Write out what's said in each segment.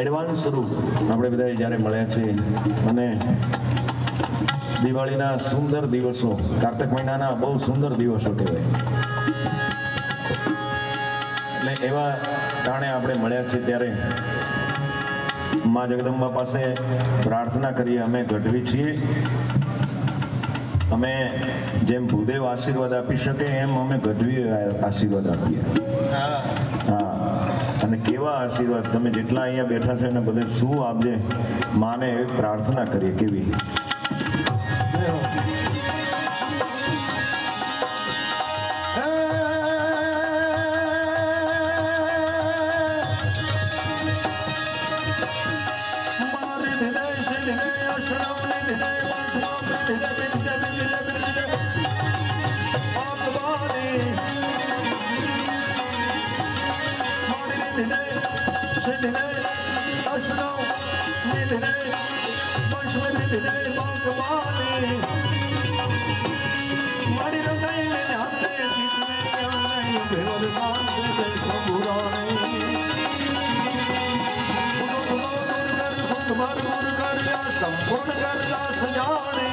Advance સ્વરૂપ આપણે બધા જ્યારે મળ્યા છીએ અને દિવાળીના સુંદર દિવસો, કાર્તક મહિનાના બહુ સુંદર દિવસો કહેવાય. એટલે એવા ટાણે આપણે મળ્યા છીએ ત્યારે મા જગદંબા પાસે પ્રાર્થના કરીએ, અમે ગઢવી છીએ. અમે જેમ ભૂદેવ આશીર્વાદ આપી શકે, એમ અમે ગઢવી આશીર્વાદ આપીએ. હા. અને કેવા આશીર્વાદ? તમે જેટલા અહીંયા બેઠા છો એને બધે શું આપજે? માને એવી પ્રાર્થના કરીએ કેવી? સંપૂર્ણ કરતા સજાણે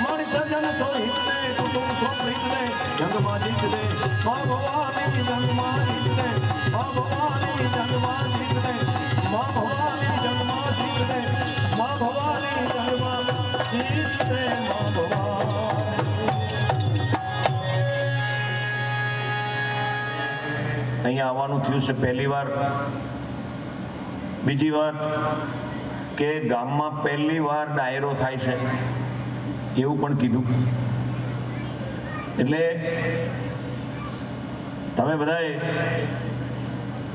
મારી સજન સોહિત ને કુટુંબ સોપ્રિત ને જંગમાં જીત ને મા ભવાની જંગમાં જીત અહીંયા આવવાનું થયું છે પહેલી વાર. બીજી વાત કે ગામમાં પહેલી વાર ડાયરો થાય છે. એવું પણ કીધું. એટલે તમે બધાએ,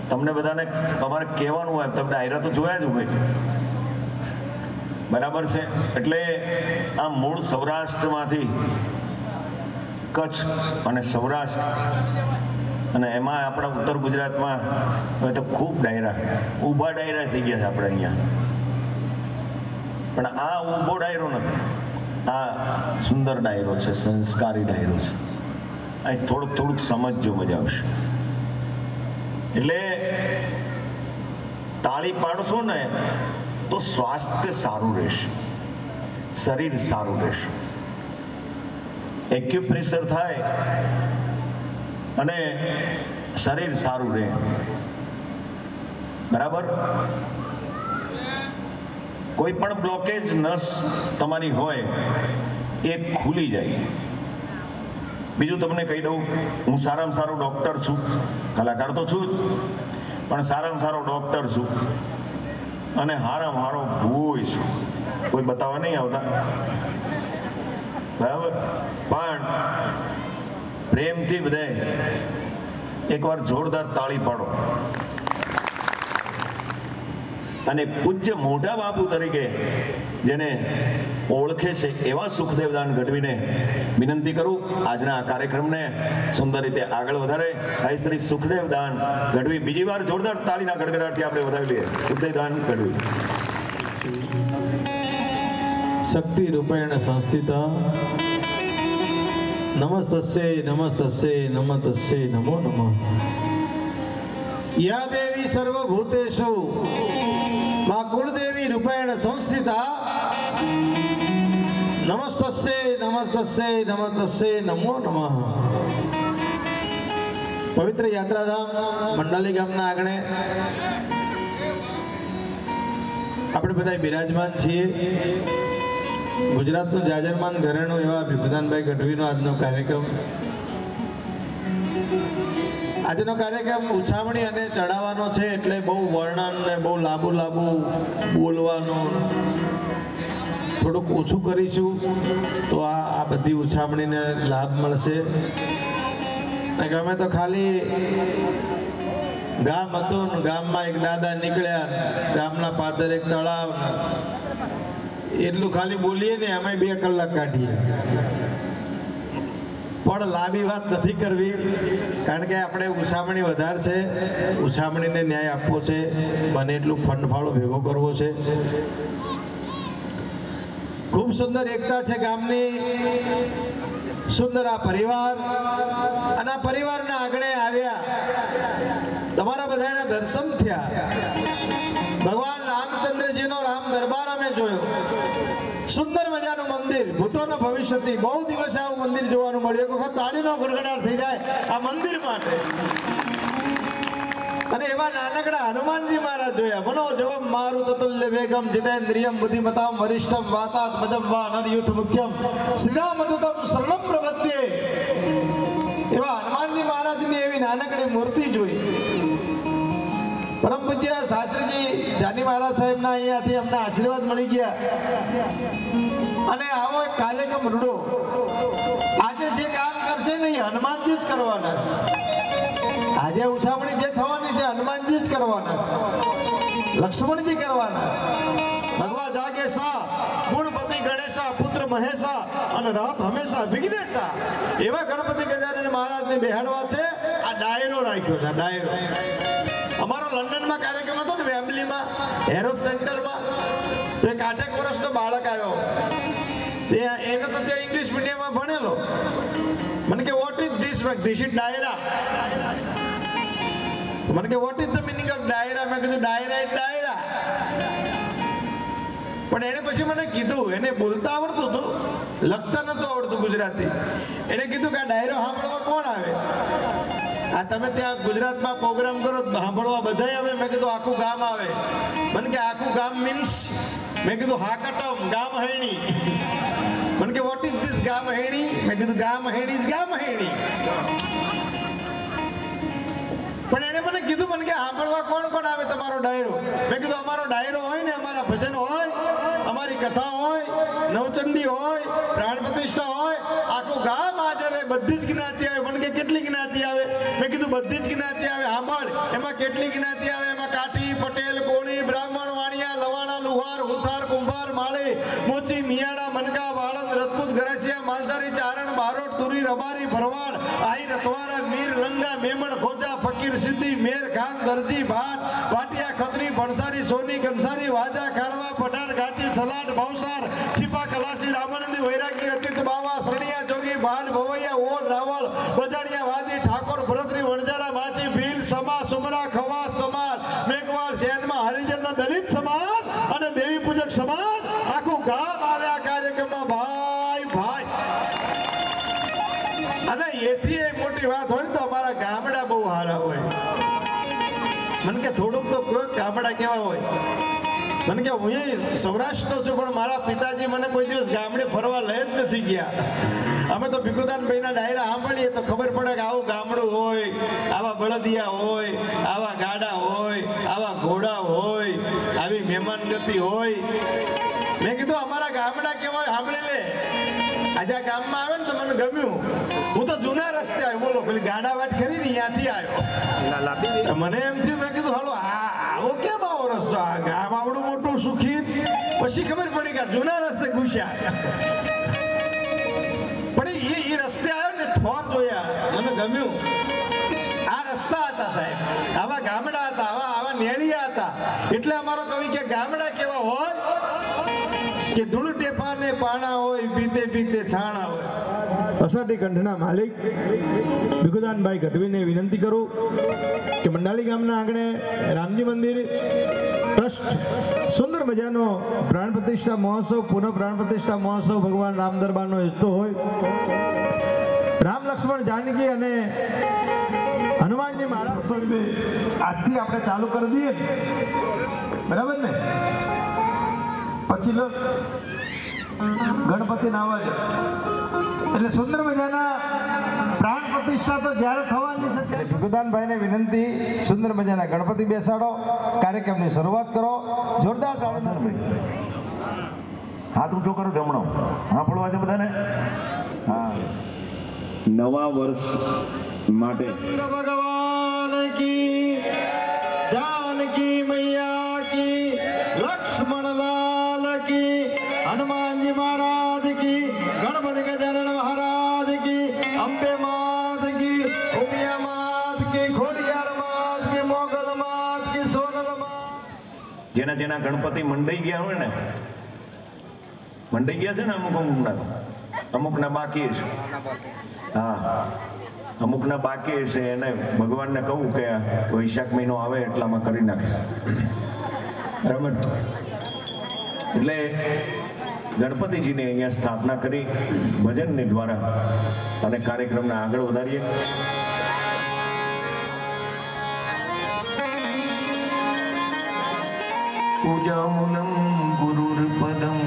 તમને બધાને તમારે કહેવાનું હોય, તમે ડાયરા તો જોયા જ હોય. બરાબર છે? એટલે આ મૂળ સૌરાષ્ટ્રમાંથી કચ્છ અને સૌરાષ્ટ્ર અને એમાં આપણા ઉત્તર ગુજરાતમાં હવે તો ખૂબ ડાયરા, ઊભા ડાયરા થઈ ગયા છે આપણે અહીંયા. પણ આ ઊભો ડાયરો નથી. આ સુંદર ડાયરો છે, સંસ્કારી ડાયરો છે. અહીં થોડુંક થોડુંક સમજજો, મજા આવશે. એટલે તાળી પાડશો ને તો સ્વાસ્થ્ય સારું રહેશે. શરીર સારું રહેશે. એક્યુપ્રેશર થાય અને શરીર સારું રહે. બરાબર? કોઈ પણ બ્લોકેજ નસ તમારી હોય, એ ખુલી જાય. બીજું તમને કહી દઉં, હું સારામાં સારો ડૉક્ટર છું. કલાકાર તો છું જ, પણ સારામાં સારો ડૉક્ટર છું. અને હારામાં હારો ભૂય છું. કોઈ બતાવવા નહીં આવતા. બરાબર? પણ પ્રેમથી બધાય એકવાર જોરદાર તાળી પાડો. અને પૂજ્ય મોઢા બાપુ તરીકે જેને ઓળખે છે એવા સુખદેવદાન ગઢવીને વિનંતી કરું, આજના આ કાર્યક્રમને સુંદર રીતે આગળ વધારે. ભાઈ શ્રી સુખદેવદાન ગઢવી બીજી વાર જોરદાર તાળીના ગડગડાટથી આપણે વધાવી લઈએ. સુખદેવદાન ગઢવી શક્તિ રૂપેણ સંસ્થિતા નમસ્તસ્ય નમસ્તસ્ય નમસ્તસ્ય નમો નમઃ. યા દેવી સર્વભૂતેષુ મા કુળદેવી રૂપેણ સંસ્થિતા. નમસ્તસ્ય નમસ્તસ્ય નમસ્તસ્ય નમો નમઃ. પવિત્ર યાત્રાધામ, મંડાલી ગામના આંગણે. આપણે બધા બિરાજમાન છીએ. ગુજરાતનું જાજરમાન ઘરેણું એવા ભીમદાનભાઈ ગઢવીનો આજનો કાર્યક્રમ. આજનો કાર્યક્રમ ઉછામણી અને ચડાવવાનો છે એટલે બહુ વર્ણન ને બહુ લાંબુ લાંબુ બોલવાનું. થોડુંક ઓછું કરીશું તો આ આ બધી ઉછામણીને લાભ મળશે. અને ગમે તો ખાલી ગામ હતું ગામમાં એક દાદા નીકળ્યા. ગામના પાદર એક તળાવ. એટલું ખાલી બોલીએ ને એમાંય બે કલાક કાઢીએ. પણ લાંબી વાત નથી કરવી, કારણ કે આપણે ઉછામણી વધારે છે, ઉછામણીને ન્યાય આપવો છે, મને એટલું ફંડફાળો ભેગો કરવો છે. ખૂબ સુંદર એકતા છે ગામની, સુંદર આ પરિવાર, અને આ પરિવારના આગળ આવ્યા. તમારા બધાના દર્શન થયા. ભગવાન રામચંદ્રજીનો રામ દરબાર અમે જોયો. સુંદર મજાનું મંદિર. ભૂતોના ભવિષ્યથી બહુ દિવસે આવું મંદિર જોવાનું મળ્યું. એક વખત તાળીનો ગડગડાટ થઈ જાય આ મંદિર માટે. અને એવા નાનકડા હનુમાનજી મહારાજ જોયા. મનો જવમ મારું તતુલ્ય વેગમ, જીતેન્દ્રિયમ બુદ્ધિમતામ વરિષ્ઠમ, વાતાત મજમ વા નરયુથ મુખ્યમ શ્રીરામદૂતમ સર્વમ પ્રવત્યે એવા હનુમાનજી મહારાજની એવી નાનકડી મૂર્તિ જોઈ. પરમ પૂજ્ય શાસ્ત્રીજી, જાની મહારાજ સાહેબના અહીંયાથી અમને આશીર્વાદ મળી ગયા. અને આવો એક કાર્યક્રમ રૂડો. આજે જે કામ કરશે ને એ હનુમાનજી જ કરવાના. આજે ઉછામણી જે થવાની છે હનુમાનજી જ કરવાના. લક્ષ્મણજી કરવાના. ભગવા જાગે સા, ગુણપતિ ગણેશા, પુત્ર મહેશા અને રાત હંમેશા વિઘ્નેશા. એવા ગણપતિ ગજાનન મહારાજને બેહાડવા છે. આ ડાયરો રાખ્યો છે ડાયરો. લંડનમાં કાર્યક્રમ હતો ને વેમ્બલીમાં હેરો સેન્ટરમાં, તો એક આઠેક વર્ષનો બાળક આવ્યો. એને તો ત્યાં ઇંગ્લિશ મીડિયમમાં ભણેલો. મને કે વોટ ઇઝ ધીસ મેં ધીસ ઇઝ ડાયરા. મને કે what is the meaning of ડાયરા? મેં કીધું ડાયરા ઇઝ ડાયરા પણ એને પછી મને કીધું, એને બોલતા આવડતું હતું, લખતા નતું આવડતું ગુજરાતી. એને કીધું કે આ ડાયરો સાંભળવા કોણ આવે? આ તમે ત્યાં ગુજરાતમાં પ્રોગ્રામ કરો સાંભળવા બધાય આવે. મેં કીધું આખું ગામ આવે. મને કે આખું ગામ મીન્સ મેં કીધું હાકટમ ગામ હૈણી મને કે વોટ ઇઝ ધીસ ગામ હૈણી મેં કીધું ગામ હૈણી ઇઝ ગામ હૈણી પણ એને મને કીધું, મને કે સાંભળવા કોણ કોણ આવે તમારો ડાયરો? મેં કીધું, અમારો ડાયરો હોય ને, અમારા ભજન હોય, અમારી કથા હોય, નવચંડી હોય, પ્રાણ પ્રતિષ્ઠા હોય, આખું ગામ હાજર બધી જ જ્ઞાતિ આવે. મને કે, કેટલી જ્ઞાતિ આવે? મેં કીધું, બધી જ જ્ઞાતિ આવે સાંભળ એમાં કેટલી જ્ઞાતિ આવે? એમાં કાઠી, પટેલ, કોળી, બ્રાહ્મણ, વાણિયા, લવાણા, લુહાર હુથાર કુંભાર, માળી મોચી મિયાણા મનકા, વાળંદ, રજપૂત, ગરાસિયા, માલધારી, ચારણ, બારોટ, તુરી, રબારી, ભરવાડ, આઈ રતવારા મીર, લંગા, મેમણ ખોજા ફકીર સિદ્ધી, મેર ખાન દરજી, ભાટ વાટિયા ખત્રી, ભણસારી, સોની, ઘનસારી, વાજા, ખારવા, પઠાણ ગાચી સલાડ ભવસાર છીપા, કલાસી, રામાનંદી, વૈરાગી અતિત બાવા, શ્રણિયા, જોગી, ભાટ, ભવૈયા ઓર રાવળ બજાડિયા વાદી, ઠાકોર, ભરતરી વણજારા માછી, ભીલ, સમા, સુમરા, ખવાસ સમાર મેઘવાળ શહેરમાં હરિજનના દલિત સમાન અને દેવી પૂજક સમાન આખું ગામ આવે ને ગામડા બહુ સારા હોય. મને કે થોડુંક તો કોઈ ગામડા કેવા હોય? મને કે હું સૌરાષ્ટ્રનો છું, પણ મારા પિતાજી મને કોઈ દિવસ ગામડે ફરવા લઈ જ નથી ગયા. અમે તો ભીખુદાનભાઈના ડાયરા સાંભળીએ તો ખબર પડે કે આવું ગામડું હોય, આવા બળદિયા હોય, આવા ગાડા હોય, આવા ઘોડા હોય, આવી મહેમાનગતિ હોય. મેં કીધું, અમારા ગામડા કેવા હોય? સાંભળી લે. આ ગામમાં આવે ને તો મને ગમ્યું. હું તો જૂના રસ્તે આવ્યો. બોલો પેલી ગાડા વાટ કરી ને ત્યાંથી આવ્યો મને એમ થયું મેં કીધું હાલો આ આવો કેમ આવો રસ્તો? આ ગામ આવડું મોટું સુખી. પછી ખબર પડી કે જૂના રસ્તે ઘૂસ્યા. પણ એ એ રસ્તે આવ્યો ને થોર જોયા. મને ગમ્યું. આ રસ્તા હતા સાહેબ. આવા ગામડા હતા આવા આવા નેળિયા હતા. એટલે અમારો કવિ કે ગામડા કેવા હોય કે ધૂળ ટેપાને પાણા હોય, પીતે પીતે છાણા હોય. અસાટી કંઠના માલિક ભીખુદાનભાઈ ગઢવીને વિનંતી કરું કે મંડાલી ગામના આંગણે રામજી મંદિર ટ્રસ્ટ સુંદર મજાનો પ્રાણ પ્રતિષ્ઠા મહોત્સવ, પુનઃ પ્રાણ પ્રતિષ્ઠા મહોત્સવ ભગવાન રામ દરબારનો યોજતો હોય. રામ લક્ષ્મણ જાનકી અને હનુમાનજી મહારાજ આજથી આપણે ચાલુ કરી દઈએ. બરાબર ને? પછી લો ગણપતિ ના અવાજ. એટલે સુંદર મજાના પ્રાણ પ્રતિષ્ઠા તો જ્યારે થવાની છે ભીખુદાનભાઈને વિનંતી સુંદર મજાના ગણપતિ બેસાડો કાર્યક્રમની શરૂઆત કરો. જોરદાર ભાઈ હાથ ઊંચો કરો જમણો. હા પડવા છે બધાને? હા. નવા વર્ષ માટે. ભગવાન કી જાનકી મૈયા જેના જેના ગણપતિ મંડાઈ ગયા હોય ને, મંડાઈ ગયા છે ને અમુક અમુકના? અમુકના બાકી છે. હા. અમુકના બાકી છે, એને ભગવાનને કહું કે વૈશાખ મહિનો આવે એટલામાં કરી નાખે. બરાબર? એટલે ગણપતિજીની અહીંયા સ્થાપના કરી, ભજનની દ્વારા અને કાર્યક્રમને આગળ વધારીએ. पूजामुनं गुरुर्पदम्।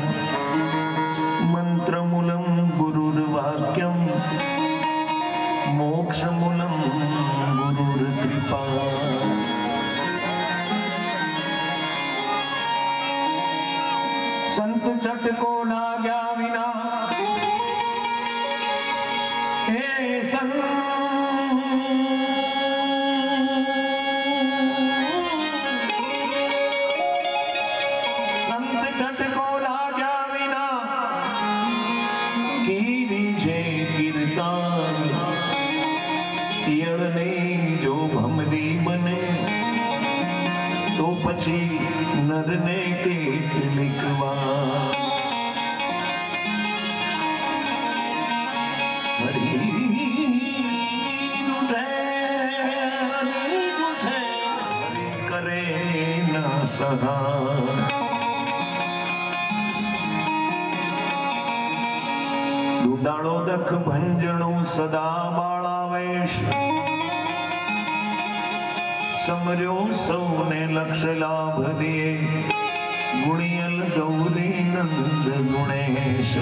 સહા દુદાળો દખ ભંજણું સદા બાળાવેશ. સમર્યો સૌને લક્ષ લાભ દે. ગુણિયલ ગૌરી નંદ ગુણેશ.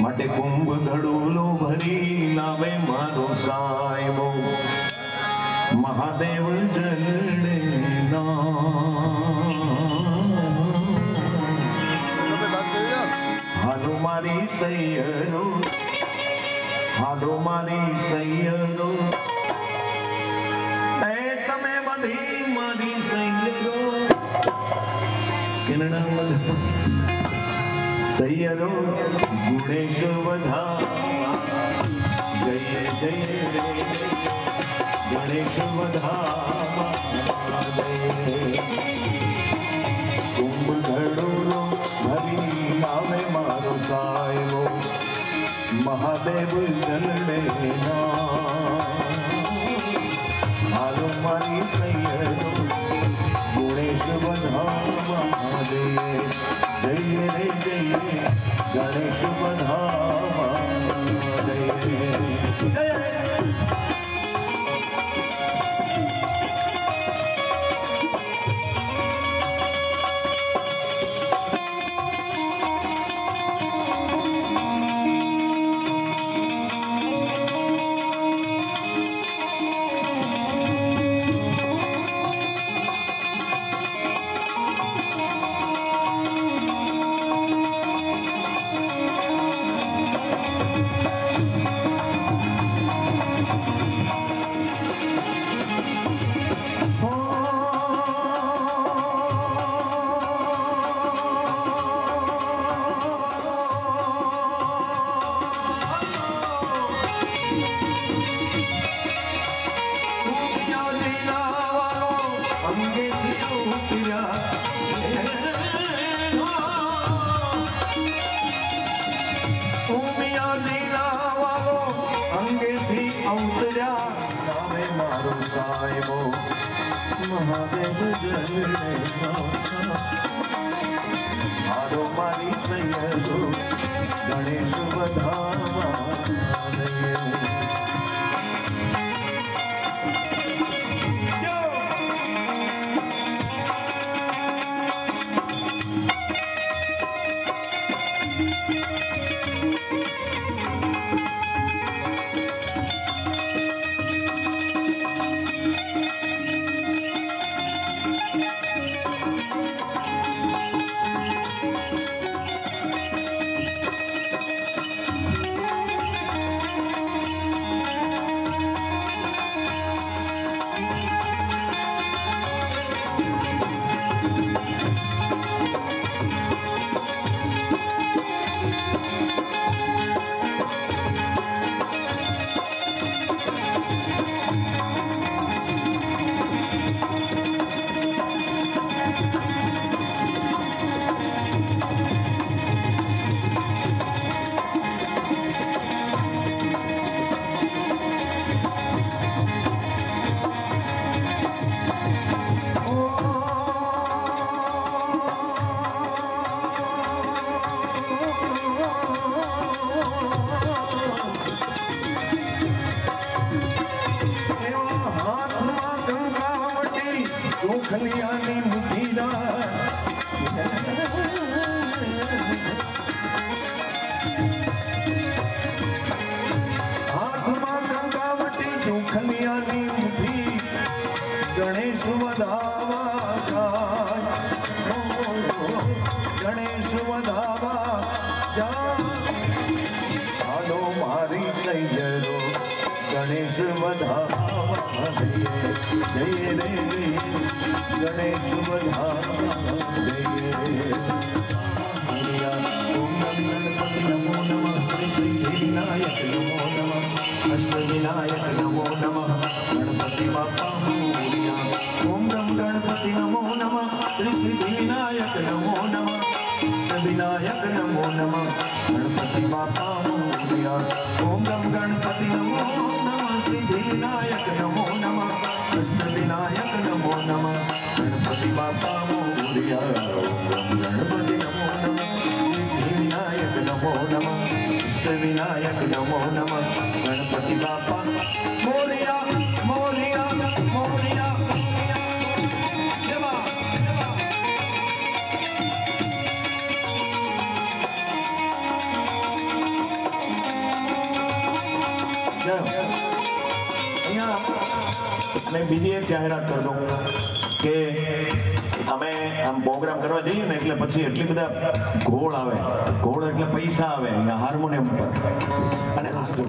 માટે કુંભ ધડુલો ભરી લાવે મારો સાહેબો. મહાદેવ જલડે હાલો મારી સૈયરો હાલો મારી સૈયરો એ તમે બધી મારી સૈયરો કિરણા બધા સૈયરો ગુણેશ વધા જય જય રે ગણેશ વધા કુંભ ઘડોરો ભરી લાવે મારો સાહેબો મહાદેવ જલડે હાલો મારી સૈયરો ગુણેશ બધા મહાદેવ ઘોળ એટલે પૈસા આવે, અહીંયા હાર્મોનિયમ પર. અને હાસ્ય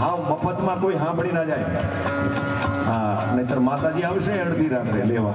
હા, મફતમાં કોઈ સાંભળી ના જાય. હા, નહીતર માતાજી આવશે અડધી રાત્રે લેવા.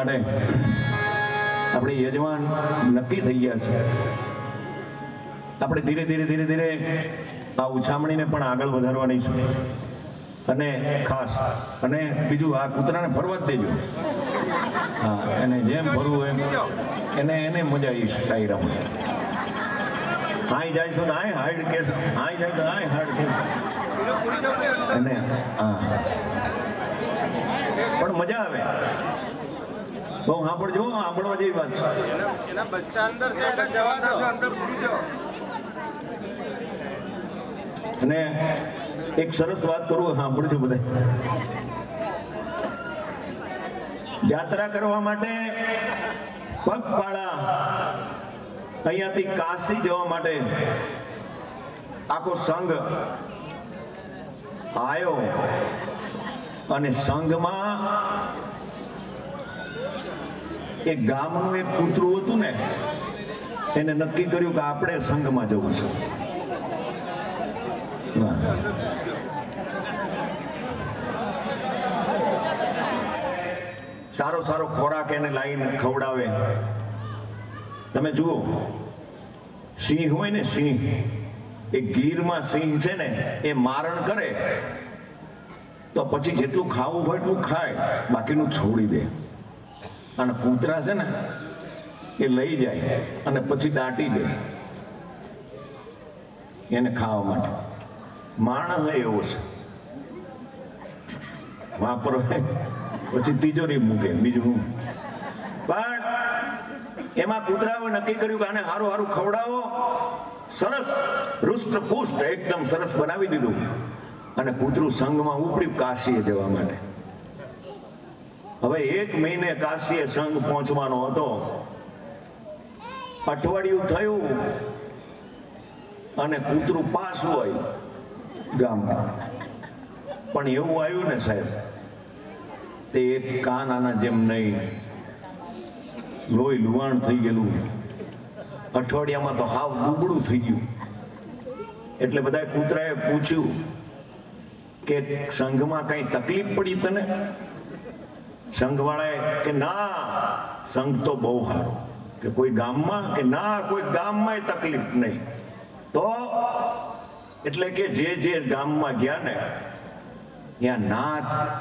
માટે આપણે યજમાન નક્કી થઈ ગયા છે. આપણે ધીરે ધીરે ધીરે ધીરે આ ઉછામણીને પણ આગળ વધારવાની છે. અને ખાસ, અને બીજું આ કૂતરાને ફરવા જ દેજો. હા, એને જેમ ફરવું એમ એને એને મજા આવી છે ડાયરામાં. આઈ જાય છો તો આય હાઈડ કેસ હાઈ જાય તો આય હાઈડ કેસ. અને હા. પણ મજા આવે. બહુ સાંભળજો સાંભળવા જેવી વાત છે. એના બચ્ચા અંદર છે એને જવા દો. અને એક સરસ વાત કરું સાંભળજો બધા જાત્રા કરવા માટે પગપાળા અહીંયાથી કાશી જવા માટે આખો સંઘ આવ્યો અને સંઘમાં એક ગામનું એક કૂતરું હતું ને, એને નક્કી કર્યું કે આપણે સંઘમાં જવું છે. સારો સારો ખોરાક એને લાવીને ખવડાવે. તમે જુઓ, સિંહ હોય ને સિંહ, એ ગીરમાં સિંહ છે ને, એ મારણ કરે, તો પછી જેટલું ખાવું હોય એટલું ખાય, બાકીનું છોડી દે. અને કૂતરા છે ને, એ લઈ જાય અને પછી દાટી દે. એને ખાવા માટે. માણસ એવો છે. વાપરો. પછી તિજોરી મૂકે, બીજું પણ એમાં કૂતરાઓ નક્કી કર્યું કે આને હારું હારું ખવડાવો. સરસ રૂષ્ટ પુષ્ટ, એકદમ સરસ બનાવી દીધું. અને કૂતરું સંઘમાં ઉપડ્યું કાશીએ જવા માટે. હવે એક મહિને કાશીએ સંઘ પહોંચવાનો હતો. અઠવાડિયું થયું અને કૂતરું પાસ હોય ગામમાં. પણ એવું આવ્યું ને સાહેબ, તે એક કાન આના જેમ નહીં. લોહી લુવાણ થઈ ગયેલું. અઠવાડિયામાં તો હાવ દુબળું થઈ ગયું. એટલે બધા કૂતરાએ પૂછ્યું કે સંઘમાં કઈ તકલીફ પડી તને? સંઘવાળાએ કે ના, સંઘ તો બહુ સારો. કે કોઈ ગામમાં કે ના, કોઈ ગામમાં તકલીફ નહીં. તો એટલે કે જે જે ગામમાં ગયા ને, ત્યાં નાથ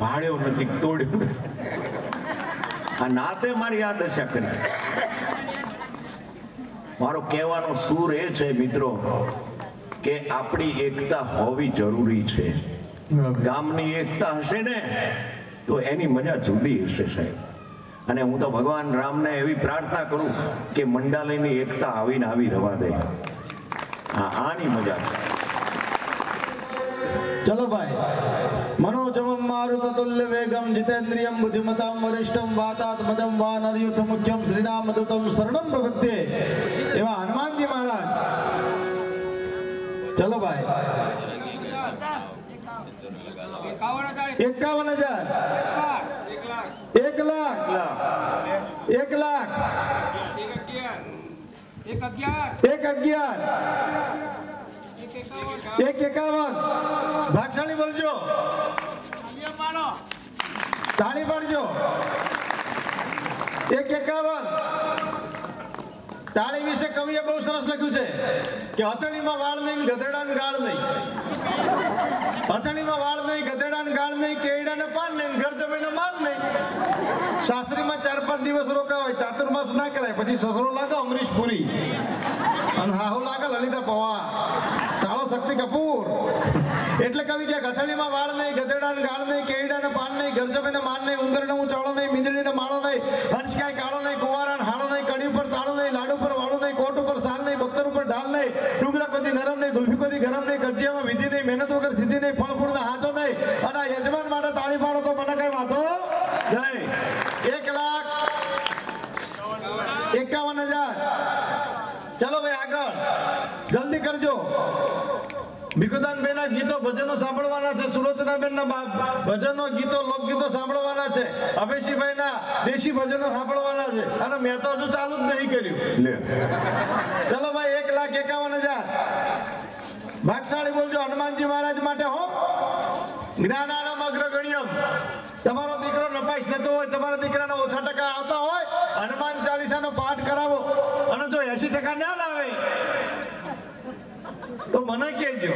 ભાડ્યો નથી, તોડ્યો. આ નાતે મારી આ દશા કરી. મારો કહેવાનો સૂર એ છે, મિત્રો, કે આપણી એકતા હોવી જરૂરી છે. ગામની એકતા હશે ને તો એની મજા જુદી હશે સાહેબ. અને હું તો ભગવાન રામને એવી પ્રાર્થના કરું કે મંડાલયની એકતા આવીને આવી રવા દે. હા આની મજા છે. ચલો ભાઈ મનોજવમ મારુતતુલ્ય વેગમ જીતેન્દ્રિયમ બુદ્ધિમતામ વરિષ્ઠમ વાતાત્મજમ વાનરયુથ મુખ્યમ શ્રીરામદૂતમ શરણમ પ્રપદ્યે એવા હનુમાનજી મહારાજ. ચલો ભાઈ એકાવન હજાર. એક લાખ. એક લાખ. એક અગિયાર. એક એકાવન. ભાગશાળી બોલજો. તાળી પાડજો. એક એકાવન. તાળી વિશે કવિએ બહુ સરસ લખ્યું છે કે હથણીમાં વાળ નહીં ને ગધેડાને ગાળ નહીં. હથણીમાં વાળ નહીં, ગધેડાને ગાળ નહીં કેળાને પાન નહીં ઘર જમીને માન નહીં. શાસ્ત્રીમાં ચાર, પાંચ દિવસ રોકાવાય ચાતુર્માસ ના કરાય, પછી સસરો લાગે અમરીશ પુરી અને હાહુ લાગે લલિતા પવાર. સાળો શક્તિ કપૂર. એટલે કવિ કે ગથળીમાં વાળ નહીં, ગધેડાને ગાળ નહીં કેળાને પાન નહીં ગરજબેને માન નહીં, ઉંદરને ઊંચાળો નહીં, મીંદડીને માળો નહીં, હંસ ક્યાંય કાળો નહીં કુવારા હાળો નહીં, કડી ઉપર તાળો નહીં, લાડુ પર વાળું નહીં, કોટ ઉપર સાલ નહીં બખ્તર ઉપર ઢાલ નહીં, ડુંગરા કોદી નરમ નહીં, ગુલ્ફી કોદી ગરમ નહીં, કજિયામાં વિધિ નહીં, મહેનત વગર સિદ્ધિ નહીં, ફળ ફૂળના હાથો નહીં. અને યજમાન માટે તાળી પાડો તો મને કઈ વાંધો નહીં. એક લાખ એકાવન હજાર. ચલો ભાઈ આગળ. જલ્દી કરજો. ભીખુદાનબેન ના ગીતો ભજનો સાંભળવાના છે સુરોચનાબેનના ભજનો ગીતો લોકગીતો સાંભળવાના છે અભયસિંહભાઈના દેશી ભજનો સાંભળવાના છે અને મેં તો હજુ ચાલુ જ નહીં કર્યું. ચલો ભાઈ એક લાખ એકાવન હજાર. ભાગશાળી બોલજો હનુમાનજી મહારાજ માટે હો. જ્ઞાનાનમ અગ્રગણ્યમ. તમારો દીકરો નપાઈશ થતો હોય તમારા દીકરાના ઓછા ટકા આવતા હોય હનુમાન ચાલીસાનો પાઠ કરાવો. અને જો એસી ટકા ના લાવે તો મને કહેજો.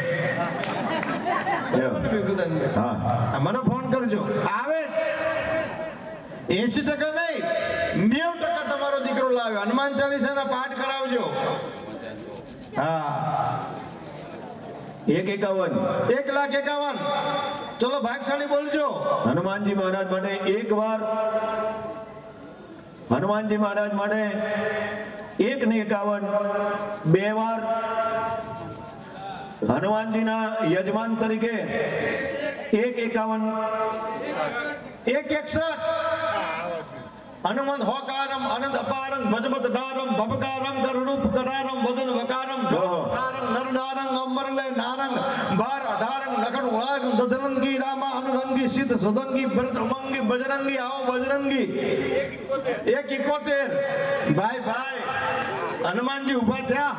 હા. મને ફોન કરજો. આવે એસી ટકા નહીં નેવ ટકા તમારો દીકરો લાવ્યો. હનુમાન ચાલીસાના પાઠ કરાવજો. હા. એક એકાવન. એક લાખ એકાવન. ચલો ભાગશાળી બોલજો. હનુમાનજી મહારાજ માટે એક વાર હનુમાનજી મહારાજ માટે એક ને એકાવન બે વાર હનુમાનજીના યજમાન તરીકે એક એકાવન એક એકસઠ. હનુમંત હોકારમ અનંત અપારમ ભજમત ડારમ ભબકારમ ગરુરૂપ કરારમ વદન વકારમ ડારંગ નરનારંગ અમરલે નારંગ ભાર અઢારંગ નખણ ઉળારંગ દધરંગી રામા અનુરંગી સિદ્ધ સુદંગી ભરત ઉમંગી બજરંગી આવો બજરંગી એક ઇકોતેર ભાઈ ભાઈ હનુમાનજી ઊભા થયા.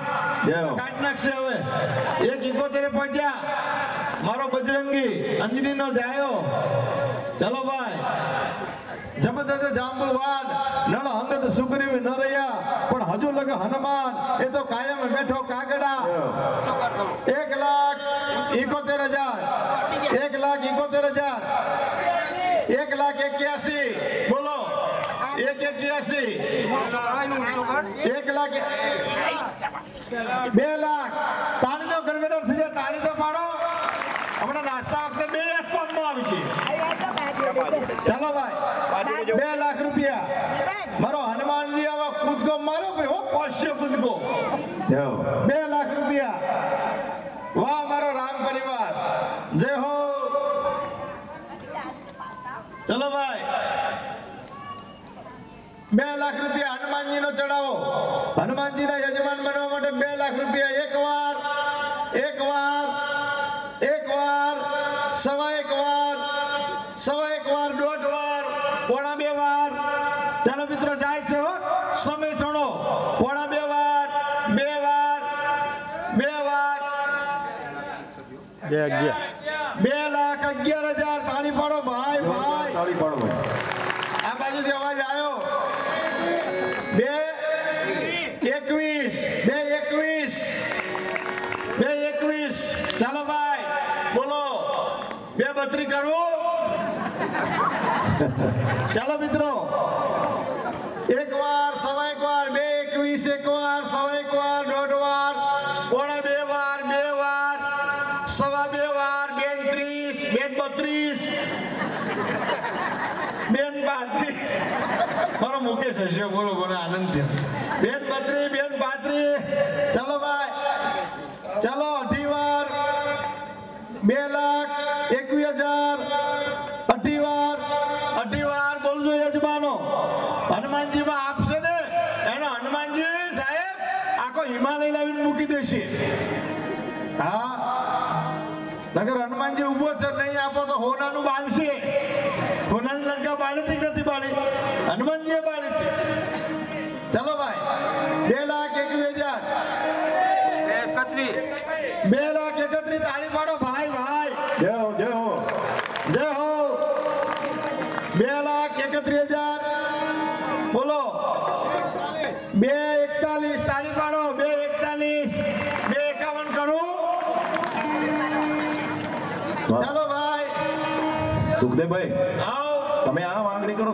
કાઢ નાખશે હવે એક ઇકોતેરે પહોંચ્યા મારો બજરંગી અંજનીનો જાયો ચલો ભાઈ જબરદસ્ત જાંબુવાન, નળ અંગદ સુગ્રીવ નરૈયા. પણ હજુ લગ હનુમાન, એ તો કાયમ બેઠો કાગડા. એક લાખ ઇકોતેર હજાર, એક લાખ ઇકોતેર હજાર, એક લાખ એક્યાસી. બોલો, એક એક્યાસી, એક લાખ બે લાખ. તાળીનો ગડગડાટ થઈ જાય તાળી તો પાડો. હમણાં નાસ્તા વખતે બે આપવામાં આવશે ચાલો ભાઈ બે લાખ રૂપિયા. મારો હનુમાનજી આવા કૂદકો મારો ભાઈ હો પોષ્ય કૂદકો બે લાખ રૂપિયા. વાહ મારો રામ પરિવાર. જય હો. ચલો ભાઈ. બે લાખ રૂપિયા હનુમાનજી નો ચડાવો હનુમાનજીના યજમાન બનવા માટે બે લાખ રૂપિયા. એક વાર એક વાર એક વાર સવા એક વાર સવા એક વાર દોઢ વાર પોણા બે વાર ચાલો મિત્રો જાય છે હો સમય થોડો પોણા બે વાર બે વાર બે વાર બે લાખ અગિયાર હજાર. તાળી પાડો ભાઈ ભાઈ. તાળી પાડો ભાઈ. આ બાજુથી અવાજ આવ્યો બે એકવીસ બે એકવીસ બે એકવીસ. ચાલો ભાઈ બોલો. બે બત્રી કરવું ચાલો મિત્રો. એક વાર સવા એક વાર બે એકવીસ એક વાર હશે બોલો બોલો, આનંદ થયો. બેન બત્રી બેન પાત્રી, ચાલો ભાઈ, ચાલો અઢી વાર બે લાખ, એકવીસ હજાર અઢી વાર અઢી વાર બોલજો યજમાનો. હનુમાનજીમાં આપશે ને? એનો હનુમાનજી સાહેબ આખો હિમાલય લાવીને મૂકી દેશે. હા. નગર હનુમાનજી ઊભો છે, નહીં આપો તો હોનાનું બાંધશે. હોનાની લંકા બાળી નથી બાળી. હનુમાનજીએ બાળી ચલો ભાઈ બે લાખ એકવીસ હજાર. બે લાખ એકત્રીસ તાળી પાડો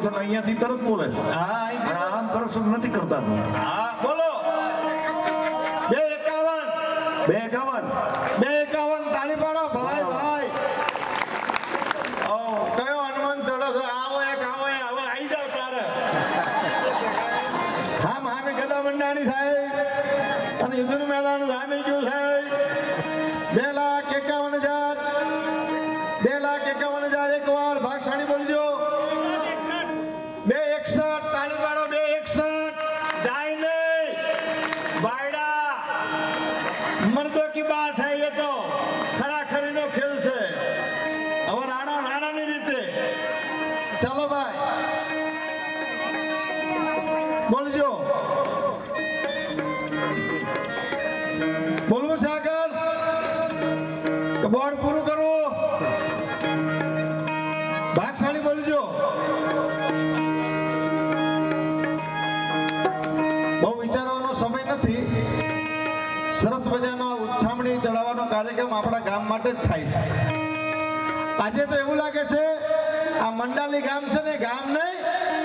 છો ને અહીંયાથી તરત બોલે છે. હા અને આમ કરો છો નથી કરતા હા બોલો. બે એકાવન. બે એકાવન. બે આપણા ગામ માટે જ થાય છે. આજે તો એવું લાગે છે, આ મંડાલી ગામ છે ને ગામ નહીં,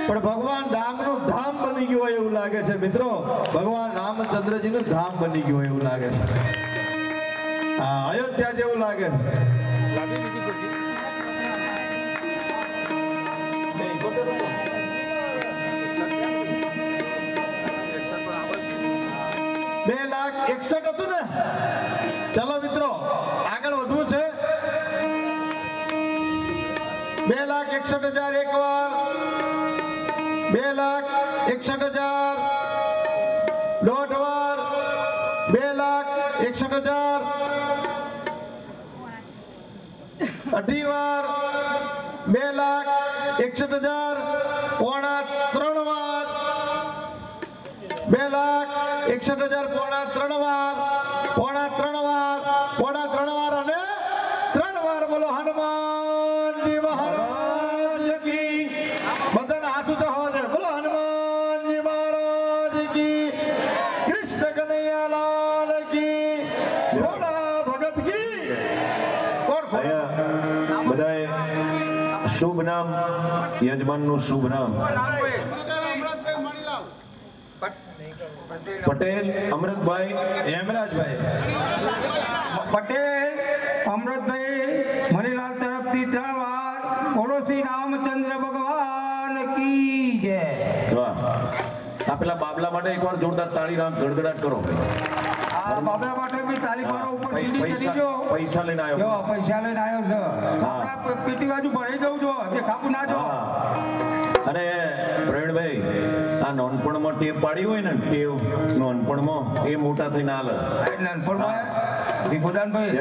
પણ ભગવાન રામનું ધામ બની ગયું હોય એવું લાગે છે. મિત્રો, ભગવાન રામચંદ્રજીનું ધામ બની ગયું હોય એવું લાગે છે. અયોધ્યા જેવું લાગે. છે બે લાખ એકસઠ હતું ને? હજાર એક વાર બે લાખ એકસઠ હજાર. દોઢ વાર. બે લાખ એકસઠ હજાર. અઢી વાર. બે લાખ એકસઠ હજાર. પોણા ત્રણ વાર. બે લાખ એકસઠ હજાર પોણા ત્રણ વાર. પોણા ત્રણ વાર. નામ યજમાનનું શુભ નામ. પટેલ અમૃતભાઈ હેમરાજભાઈ. પટેલ અમૃતભાઈ મણીલાલ તરફથી ત્રણ વાર પડોશી રામચંદ્ર ભગવાન કી જય. વાહ. આ પેલા બાબલા માટે એકવાર જોરદાર તાળી રામ ગડગડાટ કરો. આ બાબરા માટે બી તારીખ હા, ઉપર સીડી કરી પૈસા જો પૈસા લઈને જો આવ્યો પૈસા લઈને આવ્યો છે. પીટી બાજુ ભરાઈ દઉં છો તે ખાપું ના જો. અને પ્રવીણભાઈ આ નાનપણમાં ટેપ પાડી હોય ને ટેવ નાનપણમાં એ મોટા થઈને હાલે. નાનપણમાં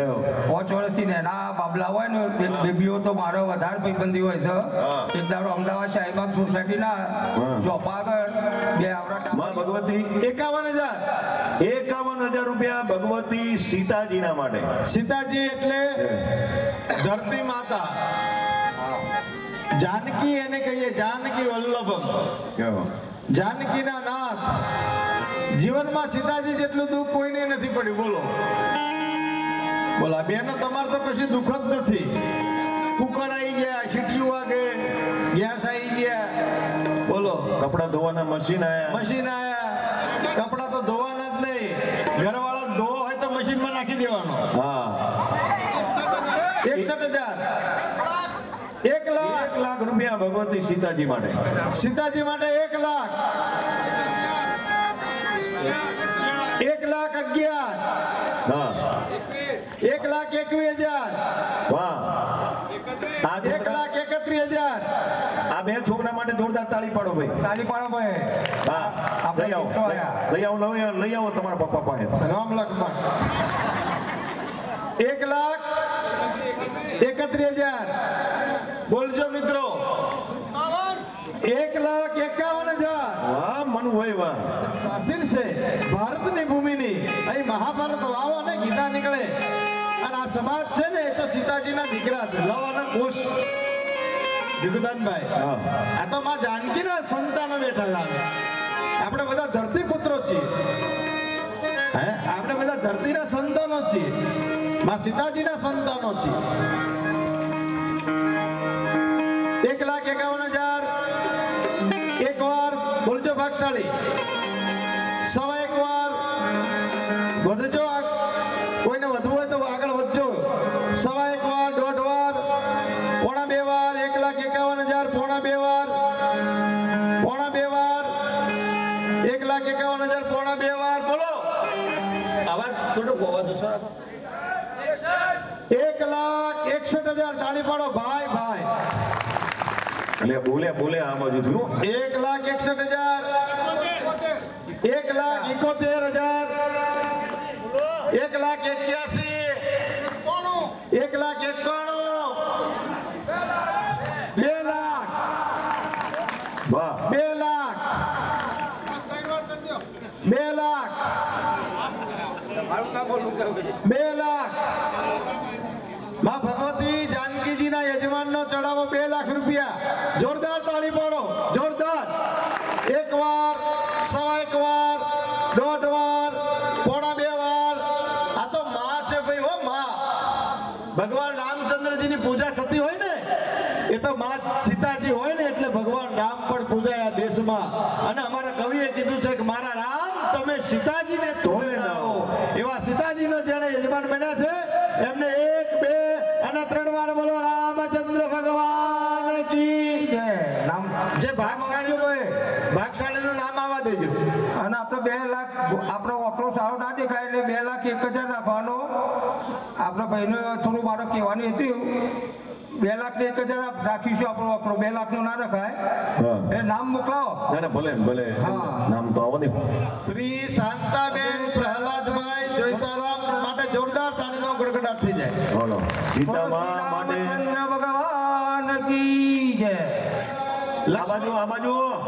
હો. પાંચ વર્ષથી નાના બાબલા હોય ને બેબીઓ તો મારો વધારે ભાઈબંધી હોય છે. એક દાડો અમદાવાદ શાહીબાગ સોસાયટીના. ચોપા આગળ બે આવડા માં ભગવતી એકાવન હજાર. એકાવન હજાર રૂપિયા ભગવતી સીતાજીના માટે. સીતાજી એટલે ધરતી માતા. જાનકી એને કહીએ જાનકી વલ્લભમ. જાનકીના નાથ. જીવનમાં સીતાજી જેટલું દુઃખ કોઈને નથી પડ્યું બોલો. બોલા બેનો તમારે તો કશું દુઃખ જ નથી. કુકર આવી ગયા સીટીયું વાગે ગેસ આવી ગયા. બોલો. કપડા ધોવાના મશીન આયા. મશીન આયા. કપડા તો ધોવાના જ નહીં. ઘરવાળા ધોવો હોય તો મશીનમાં નાખી દેવાનો. હા એકસઠ હજાર એક લાખ એક રૂપિયા ભગવતી સીતાજી માટે. સીતાજી માટે એક લાખ. એક લાખ અગિયાર. હા. એક લાખ એકવીસ હજાર. વાહ. આજે એક લાખ એકત્રીસ હજાર. આ બે છોકરા માટે જોરદાર તાળી પાડો ભાઈ. તાળી પાડો ભાઈ. હા. આપણે લઈ આવો. લઈ આવો લઈ આવો લઈ આવો તમારા પપ્પા પાસે. રામ લખમણ. એક લાખ એકત્રીસ હજાર. બોલજો મિત્રો. એક લાખ એકાવન હજાર. વાહ મન હોય વાહ. તાસીર છે. ભારતની ભૂમિની. અહીં મહાભારત વાવો અને ગીતા નીકળે. અને આ સમાજ છે ને એ તો સીતાજીના દીકરા છે. લવ અને કુશ. ભીખુદાનભાઈ હા. આ તો માં જાનકીના સંતાનો બેઠા છે આપણે બધા ધરતી પુત્રો છીએ. હે? આપણે બધા ધરતીના સંતાનો છીએ. માં સીતાજીના સંતાનો છીએ. એક લાખ એકાવન હજાર. એક વાર બોલજો ભાગશાળી. સવા એક વાર વધજો કોઈને વધવું હોય તો આગળ વધજો. સવા એક વાર દોઢ વાર. પોણા બે વાર એક લાખ એકાવન હજાર પોણા બે વાર. પોણા બે વાર. એક લાખ એકાવન હજાર પોણા બે વાર. બોલો. અવાજ થોડું ગોવા દોસો એક લાખ એકસઠ હજાર. તાળી પાડો. ભાઈ ભાઈ. એટલે બોલે બોલે આમ હજુ થયું. એક લાખ એકસઠ હજાર. એક લાખ એકોતેર હજાર. એક લાખ એક્યાસી. એક લાખ એકાણું. બે લાખ. વાહ. બે લાખ. બે લાખ. બે લાખ. માં ભગવતી જાનકીજીના યજમાનનો ચડાવો બે લાખ રૂપિયા. બે લાખ આપણો ઓટો સારો ના દેખાય એટલે બે લાખ એક હજાર રાખવાનો. આપણા ભાઈને થોડું મારો કહેવાનું હતું. બે લાખ ને એક હજાર રાખીશું આપણો વાપરો બે લાખ નો ના રખાય. હા. એ નામ મોકલાવો. ના ના ભલે ભલે. હા. નામ તો આવો દે શ્રી શાંતાબેન પ્રહલાદભાઈ જોઈતારામ માટે જોરદાર તાળીનો ગડગડાટ થઈ જાય. બોલો. સીતામાં માટે ભગવાન કી જય.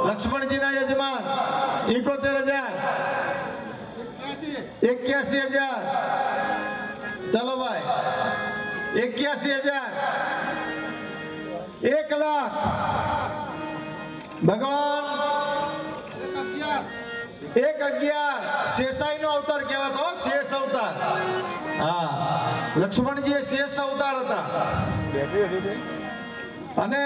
લક્ષ્મણજીના યજમાન એકોતેર હજાર. એક્યાસી હજાર. ચલો ભાઈ એક્યાસી હજાર. એક લાખ. ભગવાન એક અગિયાર. શેષાઈ નો અવતાર કહેવાતો શેષ અવતાર. હા લક્ષ્મણજી એ શેષ અવતાર હતા. અને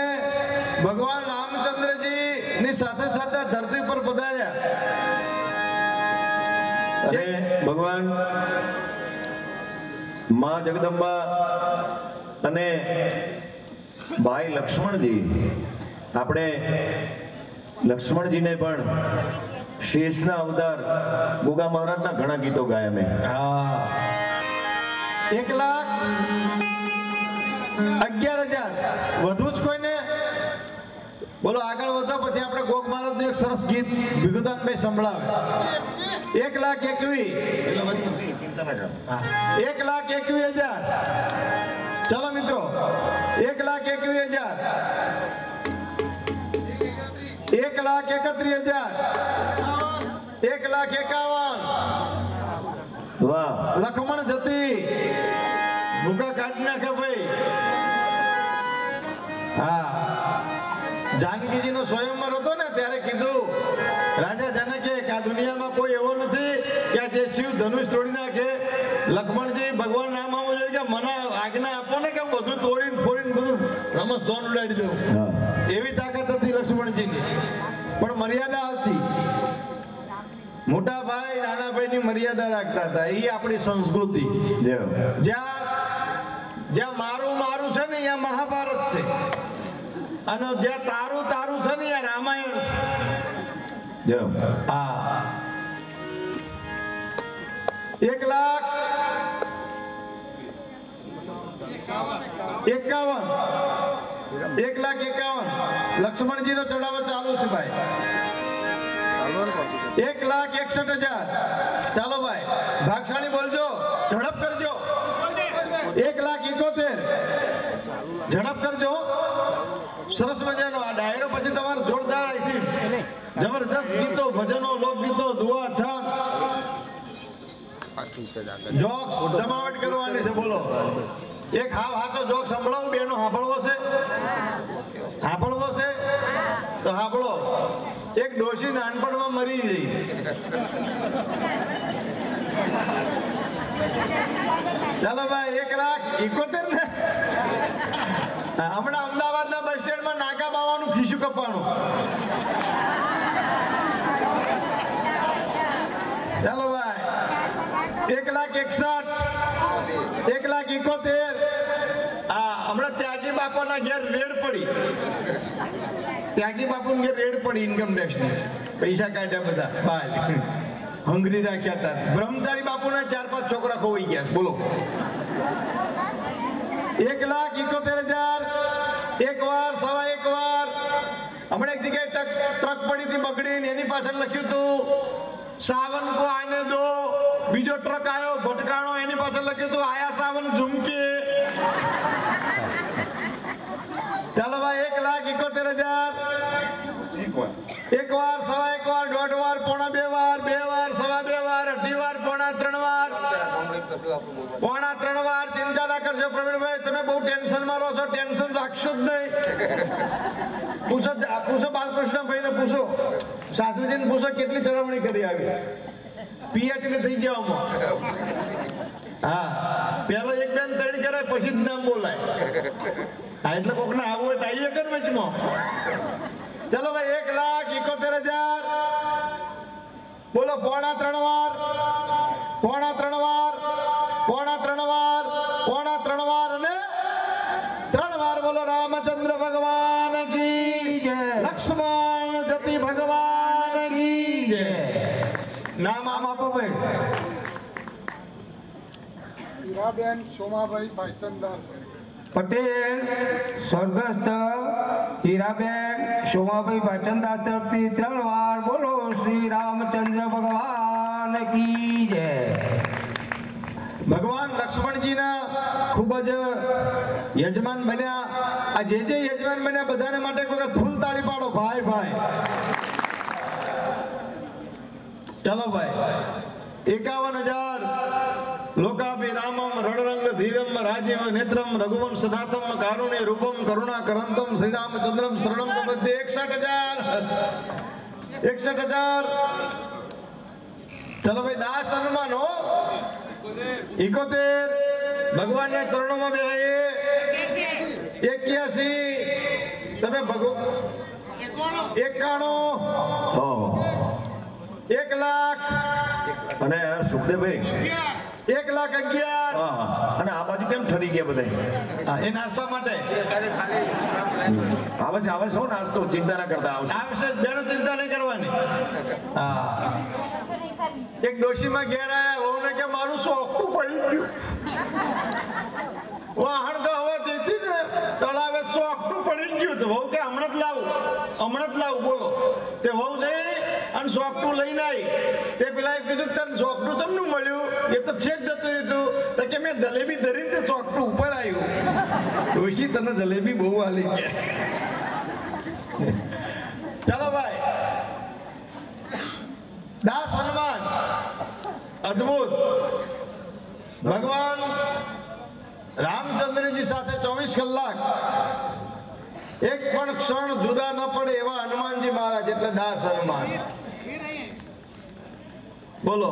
ભગવાન રામચંદ્રજી ની સાથે સાથે ધરતી પર પધાર્યા. અને ભગવાનમાં જગદંબા અને ભાઈ લક્ષ્મણજી આપણે લક્ષ્મણજીને પણ શેષના અવતાર ગોગા મહારાજના ઘણા ગીતો ગાયા મેં. એક લાખ અગિયાર હજાર. વધુ બોલો આગળ વધો પછી આપણે ગોગ મહારાજનું એક સરસ ગીત ભીગુદાનભાઈ સંભળાવે. એક લાખ એકવી એક લાખ એકવી હજાર. ચાલો મિત્રો એક લાખ એકવી હજાર. એક લાખ એકત્રીસ હજાર. એક લાખ એકાવન. વાહ. લખમણ જતી. ભૂકા કાઢી નાખે ભાઈ. હા. જાનકીજીનો સ્વયંવર હતો ને ત્યારે કીધું રાજા જાનકે કે આ દુનિયામાં કોઈ એવો નથી કે જે શિવ ધનુષ તોડી નાખે. લક્ષ્મણજી ભગવાન નામ આવો જોઈએ કે મને આજ્ઞા આપો ને કે બધું તોડીને ફોડીને બધું રમસ ધોન ઉડાડી દઉં. એવી તાકાત હતી લક્ષ્મણજીની. પણ મર્યાદા હતી. મોટા ભાઈ નાના ભાઈની મર્યાદા રાખતા હતા. એ આપણી સંસ્કૃતિ. જય જ્યાં જ્યાં મારું મારું છે ને ત્યાં મહાભારત છે. અને જે તારું તારું છે ને રામાયણ છે. એક લાખ એકાવન. એક લાખ એકાવન. લક્ષ્મણજી નો ચડાવો ચાલુ છે ભાઈ. એક લાખ એકસઠ હજાર. ચાલો ભાઈ. ભાગશાળી બોલજો. ઝડપ કરજો. એક લાખ એકોતેર ઝડપ કરજો સરસ મજાનો આ ડાયરો પછી તમારે જોરદાર અહીંથી જબરજસ્ત ગીતો, ભજનો, લોકગીતો, દુઆ છંદ જોક્સ જમાવટ કરવાની છે, બોલો. એક હાવ હાથો જોક સંભળાવું, બેનો સાંભળવો છે. સાંભળવો છે? તો સાંભળો એક ડોશી નાનપણમાં મરી ગઈ. ચાલો ભાઈ, એક લાખ ઇકોતેર ને. હમણાં અમદાવાદના બસ સ્ટેન્ડમાં નાકા બાવાનું ખીસું કપવાનું. ચાલો ભાઈ. એક લાખ એકસઠ, એક લાખ એકોતેર. હા હમણાં ત્યાગી બાપાના ઘેર રેડ પડી. ત્યાગી બાપુ ઘેર રેડ પડી ઇન્કમ ટેક્સ પૈસા કાઢ્યા બધા. બાય. હંગરી રાખ્યા હતા. બ્રહ્મચારી બાપુના ચાર પાંચ છોકરા ખોવાઈ ગયા બોલો. એક લાખ એકોતેર હજાર. એક વાર, સવા એક વાર. હમણાં એક જગ્યાએ ટ્રક પડી હતી બગડીને એની પાછળ લખ્યું હતું સાવન કો આને દો. બીજો ટ્રક આવ્યો, ભટકાણો, એની પાછળ લખ્યું તો આયા સાવન, ઝુમકે પોણા ત્રણ વાર ચિંતા ના કરશો પ્રવીણભાઈ, તમે બહુ ટેન્શનમાં રહો છો, ટેન્શન રાખશો જ નહીં. પૂછો પૂછો બાલકૃષ્ણ ભાઈને, પૂછો. શાસ્ત્રીજીને પૂછો કેટલી ચળવણી કરી આવી. પીએચડી થઈ ગયા હા પેલો એક બેન તૈડ કરે, પછી જ નામ બોલાય. હા, એટલે કોકને આવું હોય તો આવીએ કર વચમાં. ચલો ભાઈ, એક લાખ એકોતેર હજાર. બોલો, પોણા ત્રણ વાર. પોણા ત્રણ વાર. પોણા ત્રણ વાર પોણા ત્રણ વાર અને ત્રણ વાર બોલો રામચંદ્ર ભગવાન કી લક્ષ્મણ જતી ભગવાન કી નામ આમ આપો ભાઈ. હીરાબેન સોમાભાઈ ભાઈચંદાસ. પટેલ સ્વર્ગસ્થ હીરાબેન સોમાભાઈ ભાચનદાસ તરફથી ત્રણ વાર બોલો શ્રી રામચંદ્ર ભગવાન કી જય. ભગવાન લક્ષ્મણજીના ખૂબ જ યજમાન બન્યા. આ જે જે યજમાન બન્યા, બધાને માટે એક વખત ફૂલ તાળી પાડો. ભાઈ ભાઈ. ચાલો, ભાઈ. એકાવન હજાર લોકાભિરામમ, રણરંગ, ધીરમ, રાજીવ, નેત્રમ, રઘુવંશ નાથમ કારુણ્ય, રૂપમ, કરુણા, કરંતમ, શ્રીરામચંદ્રમ, શરણમ પ્રબદ્ધે એકસઠ હજાર. એકસઠ હજાર. ચલો, ભાઈ, દાસ હનુમાન, હો. ઇકોતેર ભગવાનના ચરણોમાં બેહીએ એક્યાસી. તમે ભગવાન એકાણું. એક લાખ. અને સુખદેવભાઈ. એક લાખ અગિયાર. હા અને આ બાજુ કેમ ઠરી ગયા બધા એ નાસ્તા માટે. આવે છે આવે છે નાસ્તો ચિંતા ના કરતા આવશે. આવશે વિશે બેનો ચિંતા નહીં કરવાની. હા. એક ડોશીમાં ઘેર આવ્યા વહુને કે મારું સોખું પડી ગયું. વાહણ તો હવે જઈતી ને, તળાવે સોખું પડી ગયું. તો વહુ કે, હમણાં જ લાવું, હમણાં જ લાવું. બોલો. તે વહુ જઈ અને સોખું લઈને આવી તે પેલા કીધું, તને સોખું તમને મળ્યું? એ તો છેક જતું રહ્યું તો કે, મેં જલેબી ધરીને તે સોખું ઉપર આવ્યું. ડોશી તને જલેબી બહુ હાલી ગયા. ચાલો ભાઈ દાસ હનુમાન અદ્ભુત. ભગવાન રામચંદ્રજી સાથે ચોવીસ કલાક. એક પણ ક્ષણ જુદા ન પડે એવા હનુમાનજી મહારાજ, એટલે દાસ હનુમાન બોલો.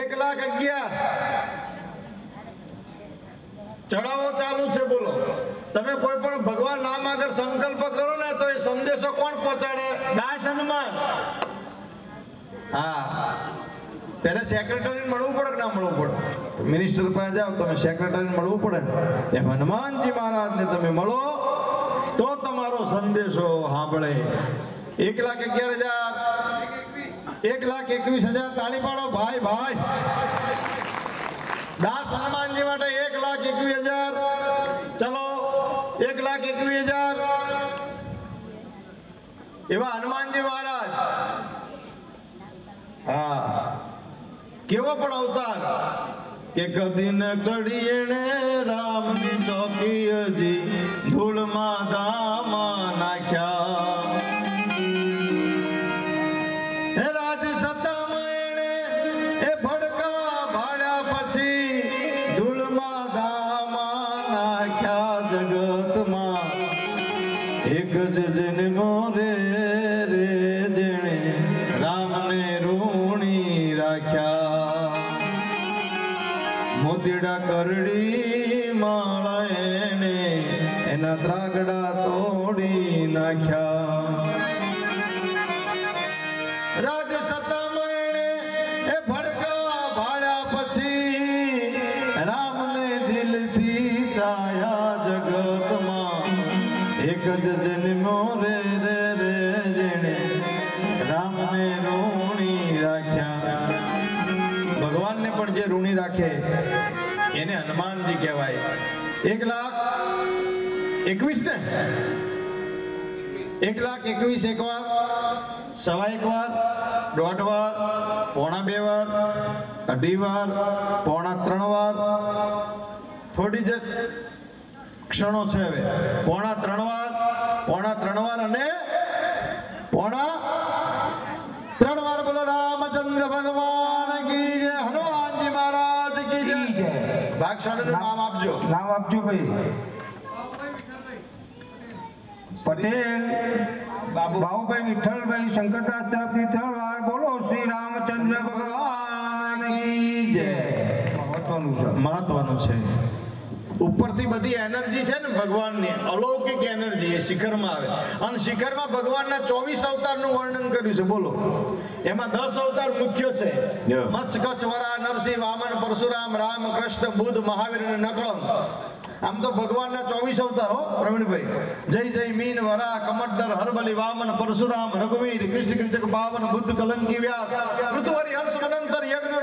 એક લાખ અગિયાર. ચડાવો ચાલુ છે, બોલો. તમે કોઈ પણ ભગવાન નામ આગળ સંકલ્પ કરો ને, તો એ સંદેશો કોણ પહોંચાડે? દાસ હનુમાન હા. પહેલા સેક્રેટરીને મળવું પડે કે ના મળવું પડે? મિનિસ્ટર પાસે જાઓ, તમે સેક્રેટરીને મળવું પડે એમ હનુમાનજી મહારાજને તમે મળો, તો તમારો સંદેશો સાંભળે. એક લાખ અગિયાર હજાર, એક લાખ એકવીસ હજાર તાળી પાડો, ભાઈ ભાઈ. દાસ હનુમાનજી માટે એક લાખ એકવીસ હજાર. ચલો, એક લાખ એકવીસ હજાર. એવા હનુમાનજી મહારાજ હા. કેવો પણ અવતાર કે કદી કડીએ રામની ચોકી હજી ધૂળમાં ધામા એક લાખ એકવીસ ને? એક લાખ એકવીસ એક વાર, સવા એક વાર, દોઢ વાર, પોણા બે વાર, અઢી વાર, પોણા ત્રણ વાર. થોડી જ ક્ષણો છે હવે. પોણા ત્રણ વાર, પોણા ત્રણ વાર અને પોણા ત્રણ વાર. બોલો, રામચંદ્ર ભગવાન. ભાગશાળીનું નામ આપજો. નામ આપજો ભાઈ. પટેલ. બાબુભાઈ વિઠ્ઠલભાઈ શંકરદાસ તરફથી ત્રણ વાર બોલો શ્રી રામચંદ્ર ભગવાન કી જય. મહત્વનું છે. મહત્વનું છે. ઉપરથી બધી એનર્જી છે ને ભગવાનની અલૌકિક એનર્જી એ શિખરમાં આવે. અને શિખરમાં ભગવાનના ચોવીસ અવતારનું વર્ણન કર્યું છે બોલો. એમાં દસ અવતાર મુખ્ય છે. મત્સ્ય કચ્છ વરા નરસિંહ વામન પરશુરામ રામ કૃષ્ણ બુદ્ધ મહાવીર અને નકળમ. આમ તો ભગવાનના ચોવીસ અવતાર હો પ્રવીણભાઈ. જય જય મીન વરા કમટર હરબલી વામન પરશુરામ રઘુવીર કૃષ્ણ કીર્તક બાવન બુદ્ધ કલંકી વ્યાસ. ઋતુવરી હર્ષ મનંતર યજ્ઞ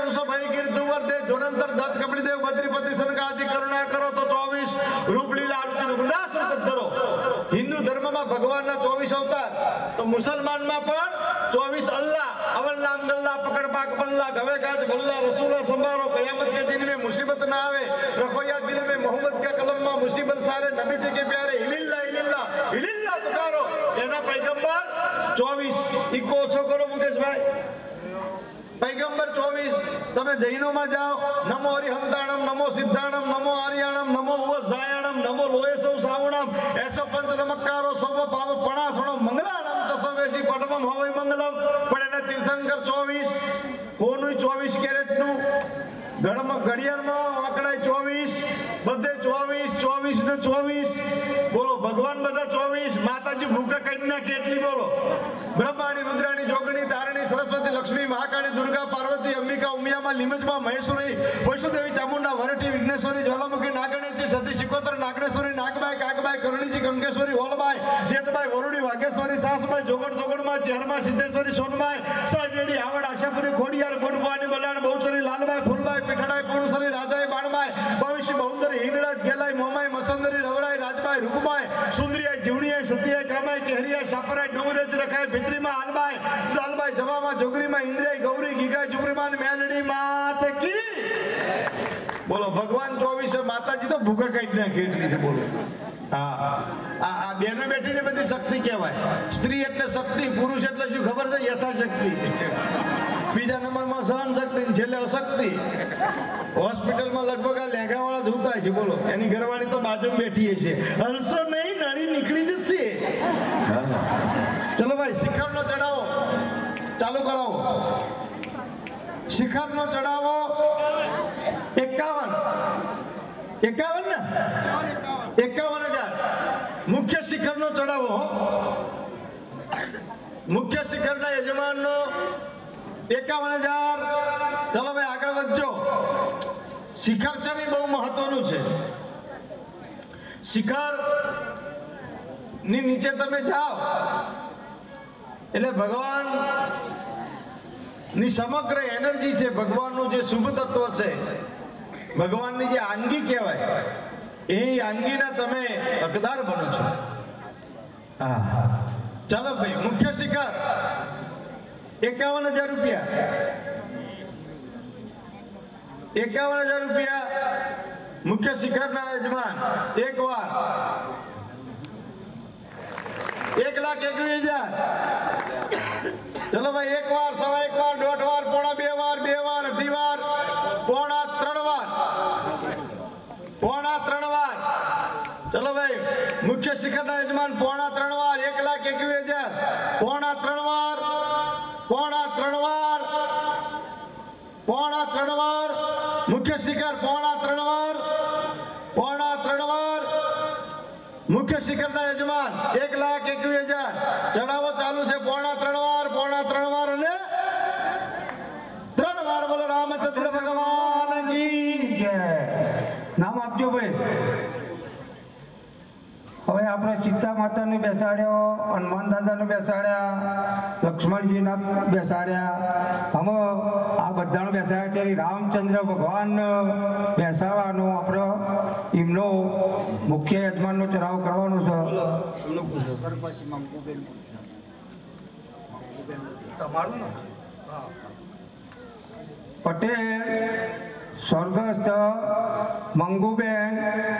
ગીર દુવર દે ધુરંતર દત્ત દેવ બદ્રીપતિ સનકાદિ કરુણા કરો તો ચોવીસ. હિન્દુ ધર્મમાં ભગવાનના ચોવીસ અવતાર. તો મુસલમાનમાં પણ ચોવીસ અલ્લાહ. અવલ નામ ગલ્લા પકડ પાક પલ્લા ગવે ગાજ ભલ્લા, રસુલા, સંભારો, કયામત કે દિન મેં મુસીબત ના આવે. રખોયા દિલ મેં મોહમ્મદ કે કલમમાં મુસીબત સારે. નબી જી કે પ્યારે, હિલિલ્લા હિલિલ્લા હિલિલ્લા પુકારો. એના પૈગંબર ચોવીસ. ઇકો ઓછો કરો મુકેશભાઈ? પૈગંબર ચોવીસ, તમે જૈનોમાં જાઓ. નમો હરિહંતાણમ, નમો સિદ્ધાણમ, નમો આર્યાણમ, નમો ઉવસાયણમ, નમો લોહે સૌ સાવણમ, એસો પંચ નમકારો સૌ પાવ પણાસણો, મંગલાણમ ચસવેશી પટમમ હોય મંગલમ. પણ એને તીર્થંકર ચોવીસ, કોનું ચોવીસ કેરેટનું? ગળમાં ઘડિયાળમાં આંકડાય ચોવીસ. બધે ચોવીસ ચોવીસ ચોવીસ. બોલો, ભગવાન બધા ચોવીસ, માતાજી ભૂખા કન્યા કેટલી બોલો. બ્રહ્માણી જોગણી, તારણી, સરસ્વતી, લક્ષ્મી, મહાકાળી, દુર્ગા, પાર્વતી, અંબિકા, ઉમિયામાં, લીમજમાં, મહેશ્વરી, વૈષ્ણોદેવી, ચામુંડા, વરટી, વિઘ્નેશ્વરી, જ્વાલામુખી, નાગણેજી, સતી, શિકોતર, નાગણેશ્વરી, નાગબાઈ, કાગબાઈ, કરણીજી, ગંગેશ્વરી હોલબાઈ જેતબાઈ, વરુડી, વાઘેશ્વરી, સાસબાઈ, જોગડ જોગડમાં ચેહરમાં સિદ્ધેશ્વરી, સોનબાઈ સાઈડેડી આવડ આશાપુરી, ખોડિયાર ગુડબાની બલાણ બહુચરી, લાલબાઈ, ફૂલબાઈ પીઠડાઈ પૂર્ણસરી રાજાઈ બાણમાય ભવિષ્ય બહુંદરી હિંગળાય ગેલાય મોમાય મચંદરી રવરાય રાજબાઈ રૂપમાય સુંદરીયાય જીવણીયાય સતિયાઈ કામાય કેહરીયાય સાપરાય ડુંગરેજ રખાય, ભીતરીમાં હાલમાય સાલબાઈ જવામાં જોગરીમાં ઇન્દ્રિયાય ગૌરી ગીગાય જુગરીમાં મેલડી માત કી બોલો, ભગવાન ચોવીસે માતાજી તો ભૂખા કાઢી નાખી એટલી છે, બોલો. આ બેનો બેટીને બધી શક્તિ કહેવાય. સ્ત્રી એટલે શક્તિ, પુરુષ એટલે શું ખબર છે? યથાશક્તિ. બીજા નંબરમાં સહન શક્તિ છેલ્લે અશક્તિ. હોસ્પિટલમાં લગભગ આ લેંઘાવાળા જ ઉતાય છે, બોલો. એની ઘરવાળી તો બાજુ બેઠી છે હલશો નહીં, નળી નીકળી જશે. ચલો ભાઈ, શિખરનો ચડાવો ચાલુ કરાવો. શિખરનો ચડાવો એકાવન. એકાવન ને? એકાવન હજાર. મુખ્ય શિખરનો ચડાવો. મુખ્ય શિખરના યજમાનનો એકાવન હજાર. ચલો ભાઈ, આગળ વધજો. શિખર છે ને બહુ મહત્વનું છે. શિખરની નીચે તમે જાઓ. એટલે ભગવાનની સમગ્ર એનર્જી છે, ભગવાનનું જે શુભ તત્વ છે, ભગવાનની જે આંગી કહેવાય, એ આંગીના તમે હકદાર બનો છો. હા. ચાલો ભાઈ, મુખ્ય શિખર. એકાવન હજાર રૂપિયા. એકાવન હજાર રૂપિયા મુખ્ય શિખરના યજમાન. એક વાર. એક લાખ એકવીસ હજાર. ચલો ભાઈ, એક વાર, સવા એક વાર, દોઢ વાર, પોણા બે વાર બે વાર, અઢી વાર, પોણા ત્રણ વાર. પોણા ત્રણ વાર. ચલો ભાઈ, મુખ્ય શિખરના યજમાન, પોણા ત્રણ વાર, એક લાખ એકવીસ હજાર. પોણા ત્રણ વાર ત્રણ વાર મુખ્ય શિખર પોણા ત્રણ વાર પોણા ત્રણ વાર મુખ્ય શિખરના યજમાન એક લાખ એકવીસ હજાર. ચડાવો ચાલુ છે પોણા ત્રણ વાર પોણા ત્રણ વાર અને ત્રણ વાર બોલો રામચંદ્ર ભગવાન. નામ આપજો ભાઈ. આપણે સીતા માતાને બેસાડ્યો હનુમાન દાદાને બેસાડ્યા લક્ષ્મણજીને બેસાડ્યા. અમે આ બધાને બેસાડ્યા ત્યારે રામચંદ્ર ભગવાન બેસાડવાનો આપણો એમનો મુખ્ય યજમાનનો ચઢાવ કરવાનો છે. પટેલ સ્વર્ગસ્થ મંગુબેન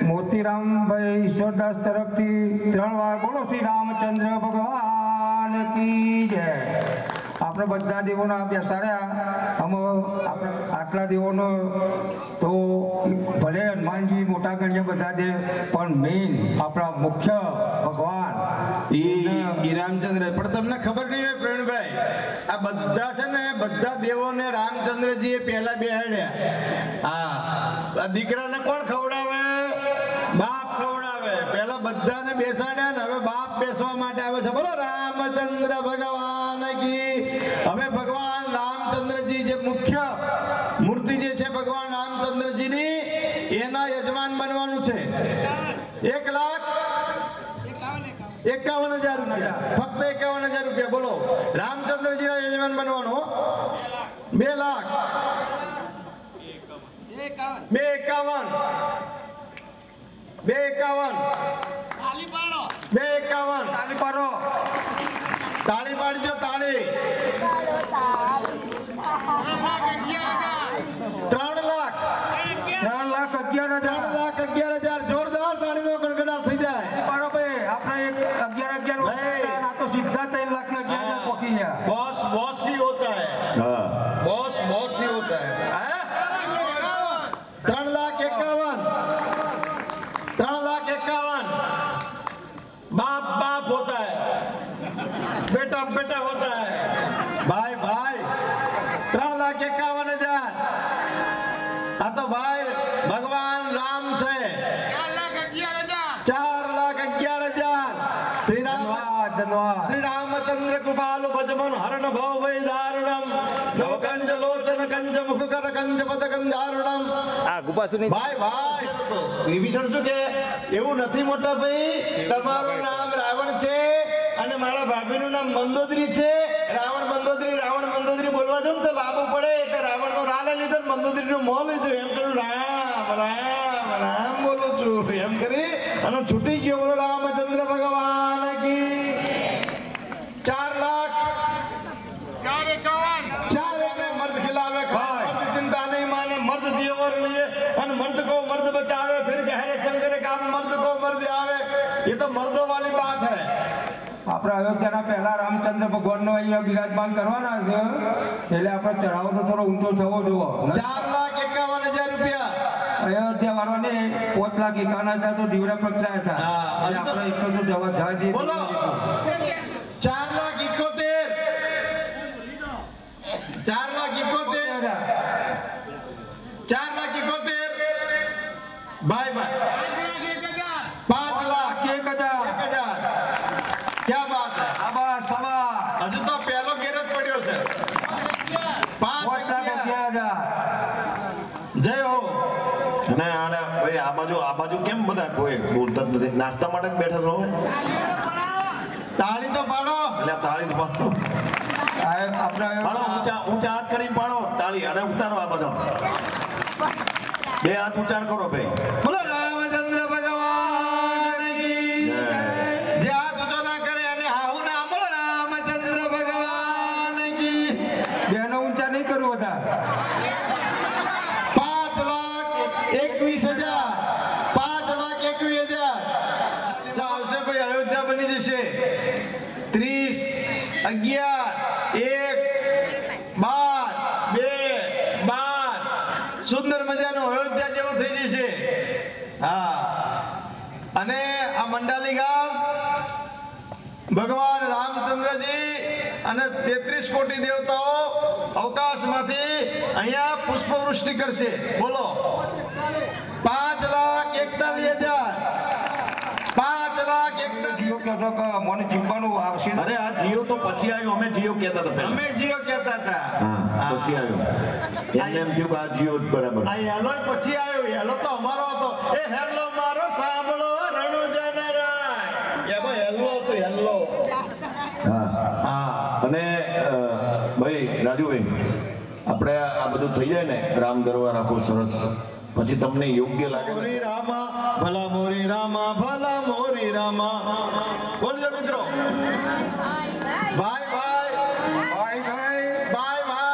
મોતીરામભાઈ ઈશ્વરદાસ તરફથી ત્રણ વાર બોલો શ્રી રામચંદ્ર ભગવાન કી જય. આપણે બધા દેવોને બેસાડ્યા અમે આટલા દેવોનો તો ભલે હનુમાનજી મોટા ગણીએ બધા દે પણ મેઇન આપણા મુખ્ય ભગવાન ઈ રામચંદ્ર. પણ તમને ખબર નહીં હોય પ્રવીણભાઈ, આ બધા છે ને, બધા દેવોને રામચંદ્રજીએ પહેલા બેહાડ્યા. હા. દીકરાને કોણ ખવડાવે? બાપ ખવડાવે. પહેલા બધાને બેસાડ્યા ને, હવે બાપ બેસવા માટે આવે છે. બોલો, રામચંદ્ર ભગવાન કી હવે ભગવાન રામચંદ્રજી જે મુખ્ય મૂર્તિ જે છે ભગવાન રામચંદ્રજીની એના યજમાન બનવાનું છે. એક લાખ એકાવન હજાર રૂપિયા. ફક્ત એકાવન હજાર રૂપિયા. બોલો રામચંદ્રજી ના યજમાન બનવાનું? બે લાખ. બે એકાવન. બે એકાવન. બે એકાવન. તાળી પાડજો તાળી. ત્રણ લાખ. ત્રણ લાખ અગિયાર હજાર. રામચંદ્ર કૃપાલુ హరణ દારુણમ નવકંજ લોચન કંજ મુખ કર કંજ પદ કંજારુણમ આ ગુપાસુની ભાઈ ભાઈ વિભીષણ શું કે? એવું નથી મોટા ભાઈ. તમારું નામ રાવણ છે અને મારા ભાભીનું નામ મંદોદરી છે. રાવણ મંદોદરી રાવણ મંદોદરી બોલવા જો ને તો લાભ પડે. એટલે રાવણ નો રા લઈ લીધો મંદોદરી નું મોં લીધું. એમ કર્યું રામ રામ રામ બોલું છું. એમ કરી અને છૂટી ગયો બોલો રામચંદ્ર ભગવાન કી तो मर्दों वाली बात है આપણે અયોધ્યાના પહેલા રામચંદ્ર ભગવાનનો અહીંયા બિરાજમાન કરવાના છે એટલે આપણે ચઢાવો તો થોડો ઊંચો થવો જોવો चार लाख इक्यावन हजार रुपया અયોધ્યા વાળાને પાંચ લાખ એકાવન હજાર તો દીવડા પકડાયા હતા હા, એટલે આપણે એટલો તો જવા જવા દઈએ કોઈ બોલતા જ નથી. નાસ્તા માટે જ બેઠા છો? તાળી તો પાડો. એટલે તાળી તો પાડો પાડો ઊંચા ઊંચા હાથ કરીને પાડો. તાળી અને ઉતારો આ બધા. બે હાથ ઉચ્ચાર કરો ભાઈ. બોલો રામચંદ્ર ભગવાન કી જય. જે હાથ ઊંચો ના કરે અને હાહુ ના બોલો રામચંદ્ર ભગવાન કી બેનો ઊંચા નહીં કરવું હતા પાંચ લાખ એકવીસ હજાર પાંચ લાખ એકવીસ હજાર તો આવશે ભાઈ અયોધ્યા બની જશે ત્રીસ અગિયાર એક બાર બે બાર સુંદર મજાનું અયોધ્યા જેવું થઈ જશે હા અને આ મંડાલી ગામ ભગવાન રામચંદ્રજી અને તેત્રીસ કોટી દેવતાઓ અવકાશમાંથી અહીંયા પુષ્પવૃષ્ટિ કરશે. બોલો. પાંચ લાખ એકતાલીસ હજાર. પાંચ લાખ જીઓ કહો છો કે મને જીવવાનું આવશે? અરે આ જીઓ તો પછી આવ્યો. અમે જીઓ કહેતા હતા અમે જીઓ કહેતા હતા. હા પછી આવ્યો. એમને એમ થયું કે આ જીઓ બરાબર. આ હેલો પછી આવ્યો. હેલો તો અમારો હતો. એ હેલો મારો સાંભળો રણુ જનરાય એમાં હેલો હતો હેલો હા હા અને અ, ભાઈ રાજુભાઈ આપણે આ બધું થઈ જાય ને, રામ દરબાર રાખો સરસ. પછી તમને યોગ્ય લાગે રામા, ભલા મોરી રામા, ભલા મોરી રામા. બોલજો મિત્રો.